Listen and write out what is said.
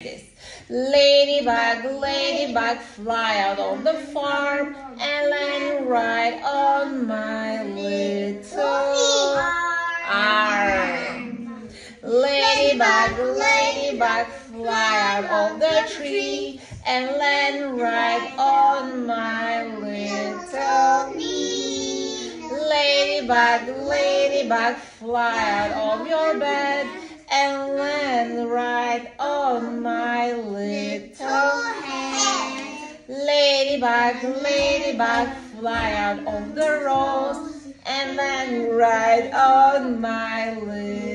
this. Ladybug, ladybug, fly out of the farm and land right on my little arm. Ladybug, ladybug, fly out of the tree and land right on my little knee. Ladybug, ladybug, fly out of your bed Ladybug, ladybug, fly out of the rose and land right on my little